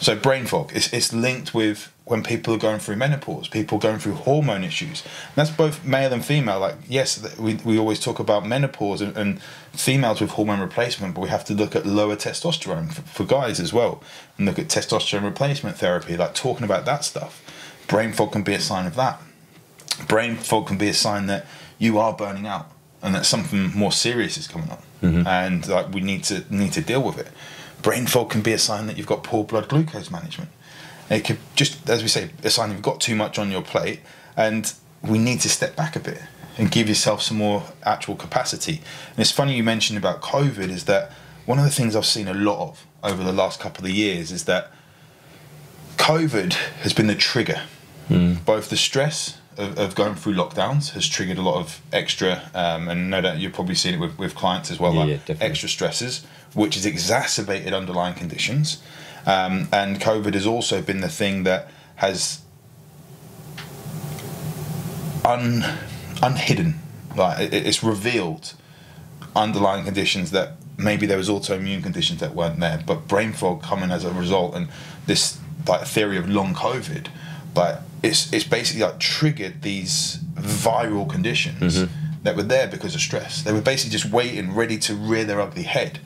So brain fog, it's, it's linked with when people are going through menopause, people going through hormone issues. And that's both male and female. Like, yes, we, we always talk about menopause and, and females with hormone replacement, but we have to look at lower testosterone for, for guys as well and look at testosterone replacement therapy, like talking about that stuff. Brain fog can be a sign of that. Brain fog can be a sign that you are burning out and that something more serious is coming up mm-hmm. and like we need to need to deal with it. Brain fog can be a sign that you've got poor blood glucose management. It could just, as we say, a sign you've got too much on your plate, and we need to step back a bit and give yourself some more actual capacity. And it's funny you mentioned about COVID is that one of the things I've seen a lot of over the last couple of years is that COVID has been the trigger. Mm. Both the stress of, of going through lockdowns has triggered a lot of extra, um, and no doubt you've probably seen it with, with clients as well, Yeah, like yeah, extra stresses, which has exacerbated underlying conditions. Um, and COVID has also been the thing that has un, unhidden, like it, it's revealed underlying conditions that maybe there was autoimmune conditions that weren't there, but brain fog coming as a result, and this like theory of long COVID, like it's it's basically like triggered these viral conditions mm-hmm. that were there because of stress. They were basically just waiting, ready to rear their ugly head,